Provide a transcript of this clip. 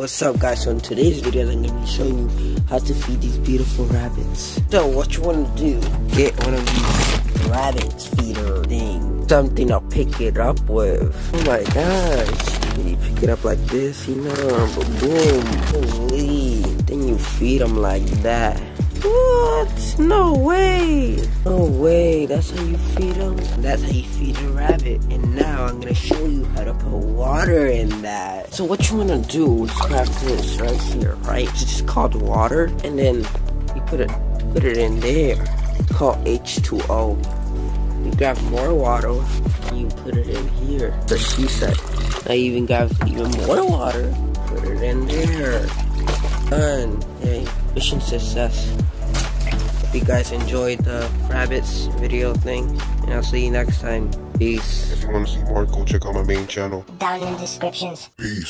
What's up guys, so in today's video I'm going to be showing you how to feed these beautiful rabbits. So what you want to do, get one of these rabbit feeder thing. Something I'll pick it up with. Oh my gosh. You pick it up like this, you know, boom, holy. Then you feed them like that. What? No way. No way. That's how you feed them. That's how you feed a rabbit. And now I'm gonna show you how to put water in that. So what you wanna do is grab this right here, right? It's just called water, and then you put it put it in there. It's called H2O. You grab more water, and you put it in here. So she said. I even got even more water. Put it in there. Done. Hey, mission success. Hope you guys enjoyed the rabbits video thing. And I'll see you next time. Peace. If you want to see more, go check out my main channel. Down in the descriptions. Peace.